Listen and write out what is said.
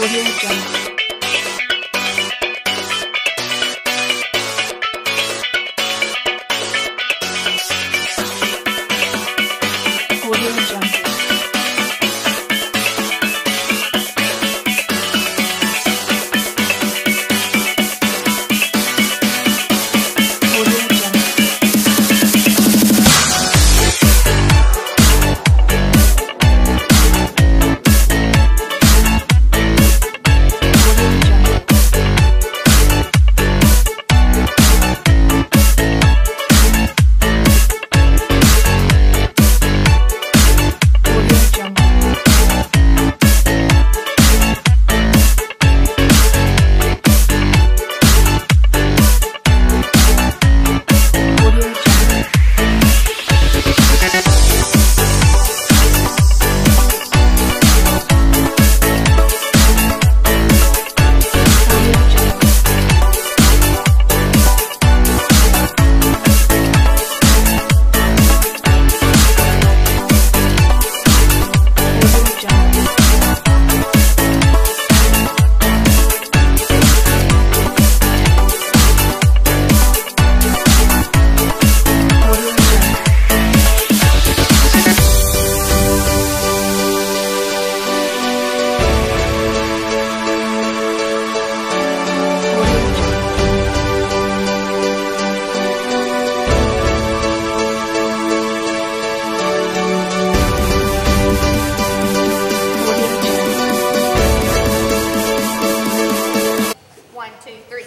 Audio Jungle. three.